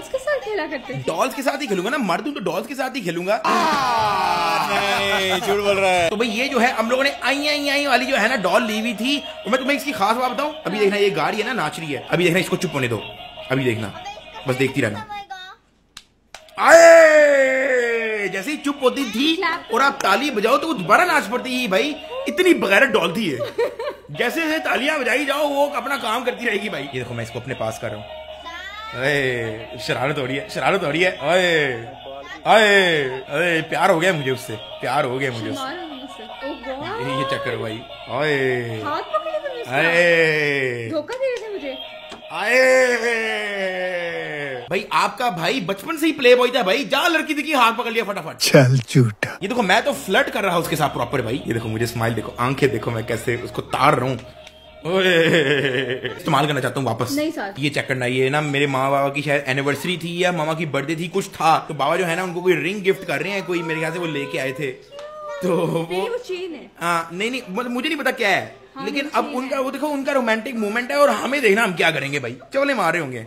उसके साथ खेला करते थे। डॉल्स के साथ ही खेलूँगा ना मर्द हूँ तो डॉल्स के साथ ही खेलूँगा। नहीं झूठ बोल रहा है। तो भाई ये जो है हम लोगों ने आई आई आई वाली जो है ना डॉल ली हुई थी और मैं तुम्हें इसकी खास बात बताऊँ अभी देखना ये गाड़ी है ना नाच रही है। अभी देखना इसको चुप होने दो। अभी देखना। बस देखती रहना। आए! जैसे ही चुप होती थी और आप ताली बजाओ तो वो दोबारा नाच पड़ती है भाई। इतनी बगैर डॉल थी ये। जैसे जैसे तालियाँ बजाई जाओ वो अपना काम करती रहेगी भाई। ये देखो मैं इसको अपने पास कर रहा हूँ। अरे शरारत हो रही है शरारत हो रही है। अरे अरे अरे प्यार हो गया मुझे उससे प्यार हो गया मुझे उससे। ये चेक करो भाई। अरे। हाथ पकड़े तुमने उसका? अरे। धोखा दे रहे थे मुझे। आए भाई आपका भाई बचपन से ही प्ले बॉय था भाई। जा लड़की दिखी हाथ पकड़ लिया फटाफट। चल झूठा। ये देखो मैं तो फ्लर्ट कर रहा हूँ उसके साथ प्रॉपर भाई। ये देखो मुझे स्माइल देखो आँखें देखो मैं कैसे उसको तार रहा हूँ। इस्तेमाल करना चाहता हूँ वापस। नहीं सर। ये चेक करना ये ना मेरे माँ बाबा की शायद एनिवर्सरी थी या मामा की बर्थडे थी कुछ था। तो बाबा जो है ना उनको कोई रिंग गिफ्ट कर रहे हैं कोई मेरे ख्याल से वो लेके आए थे। तो वो चीन है। हाँ नहीं नहीं मतलब मुझे नहीं पता क्या है। हाँ, लेकिन अब उनका वो देखो उनका रोमांटिक मोमेंट है और हमें देखना हम क्या करेंगे भाई। चोले मार रहे होंगे।